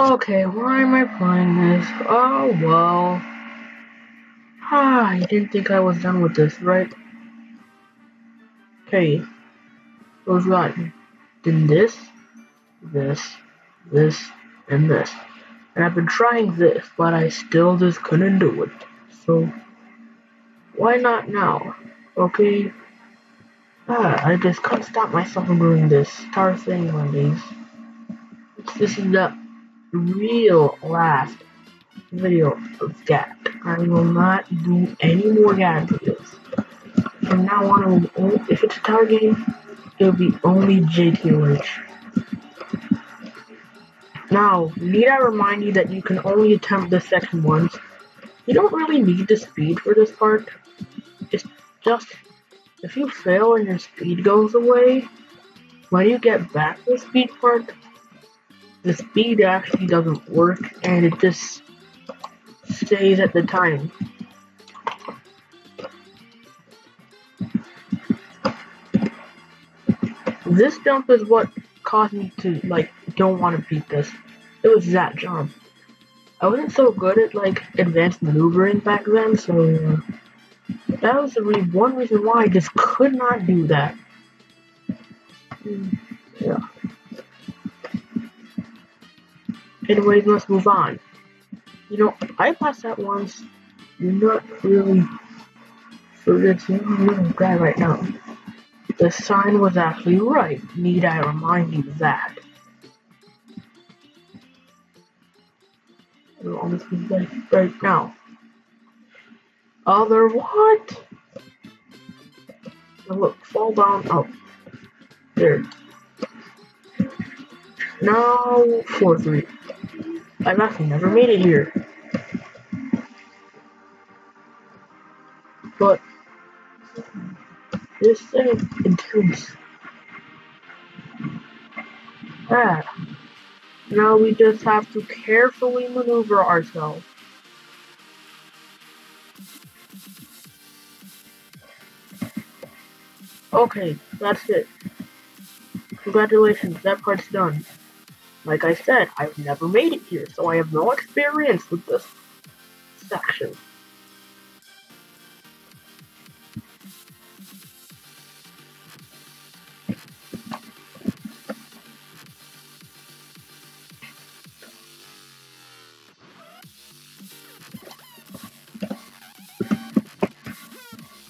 Okay, why am I playing this? Oh well. Ah, you didn't think I was done with this, right? Okay. Goes right. Then this, this, this, and this. And I've been trying this, but I still just couldn't do it. So, why not now? Okay? Ah, I just can't stop myself from doing this star thing on these. This is the real last video of GAT. I will not do any more GAT videos. From now on, if it's a tower game, it'll be only JTOH. Now, need I remind you that you can only attempt the section once? You don't really need the speed for this part. It's just, if you fail and your speed goes away, when you get back to the speed part, the speed actually doesn't work and it just stays at the time. This jump is what caused me to like don't want to beat this. It was that jump. I wasn't so good at like advanced maneuvering back then, so uh, that was the re one reason why I just could not do that. Mm, yeah. Anyways, let's move on. You know, I passed that once. You're not really for this little guy right now. The sign was actually right. Need I remind you that? on this right, right now. Other what? Now look, fall down. Oh, there. Now, 4 3. I've actually never made it here. But, this thing intense. Ah. Now we just have to carefully maneuver ourselves. Okay, that's it. Congratulations, that part's done. Like I said, I've never made it here, so I have no experience with this section.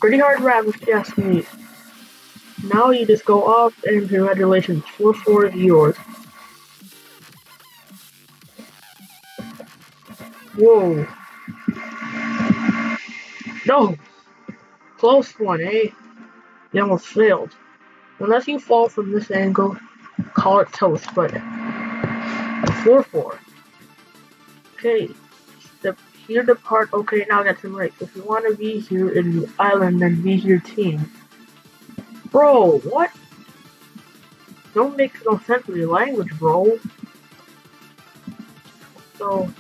Pretty hard rap if you ask me. Now you just go off and congratulations, 4-4 is yours. Whoa. No! Close one, eh? You almost failed. Unless you fall from this angle, call it toast, but 4-4. Okay, here the part, okay, now some right. If you want to be here in the island, then be here team. Bro, what? Don't make no sense with your language, bro. So,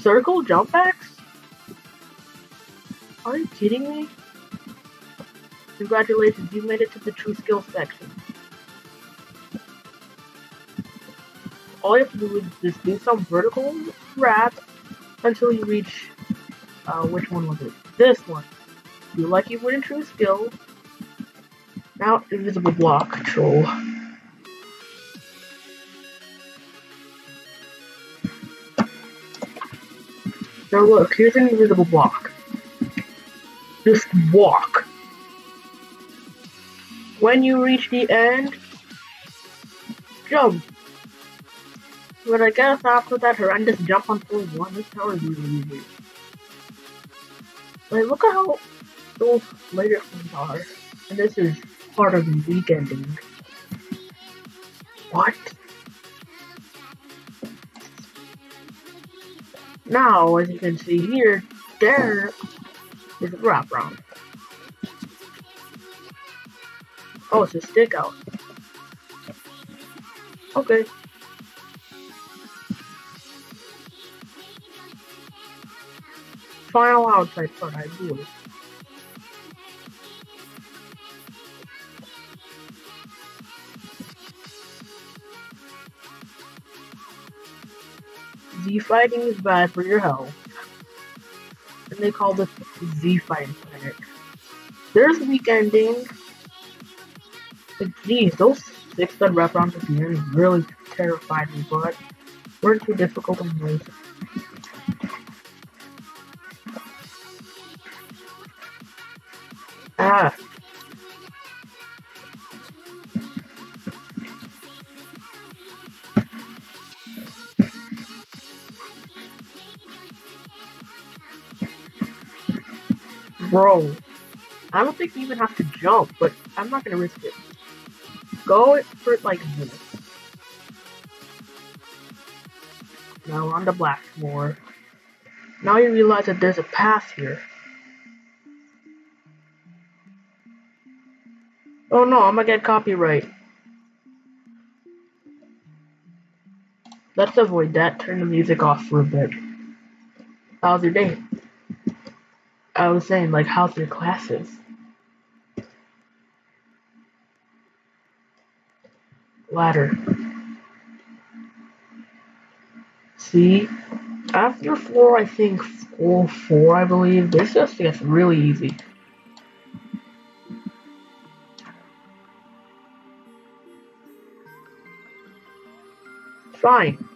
circle jump backs? Are you kidding me? Congratulations, you made it to the true skill section. All you have to do is just do some vertical wrap until you reach, uh, which one was it? This one. You like you win a true skill. Now, invisible block control. Now look, here's an invisible block. Just walk. When you reach the end, jump. But I guess after that horrendous jump on floor 1, this tower is really easy. Like, look at how those later ones are. And this is part of the weekending. What? Now, as you can see here, there is a wrap round. Oh, it's a stick out. Okay. final outside for I do. Z fighting is bad for your health. And they call this Z fighting planet. There's weekending. But geez, those six stud wraparounds at the end really terrified me, but weren't too difficult anyways. Ah. Bro, I don't think you even have to jump, but I'm not gonna risk it. Go for it like this. Now we're on the black floor. Now you realize that there's a path here. Oh no, I'm gonna get copyright. Let's avoid that. Turn the music off for a bit. How's your day? I was saying, like, how's your classes? Ladder. See? After floor, I think, floor 4, I believe, this just gets really easy. Fine.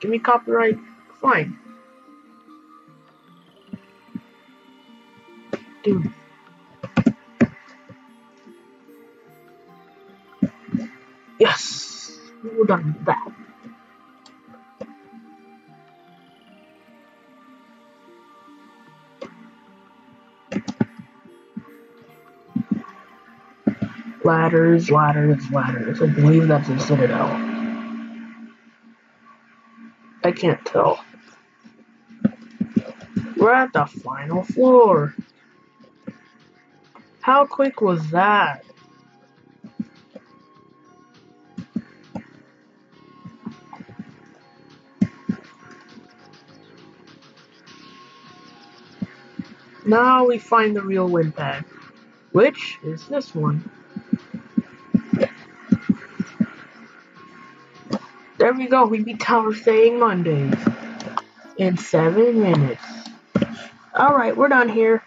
Give me copyright. Fine. Dude. Yes! We're done with that. Ladders, ladders, ladders. I believe that's a citadel. I can't tell. We're at the final floor. How quick was that? Now we find the real wind which is this one. There we go, we beat Tower Staying Mondays in seven minutes. Alright, we're done here.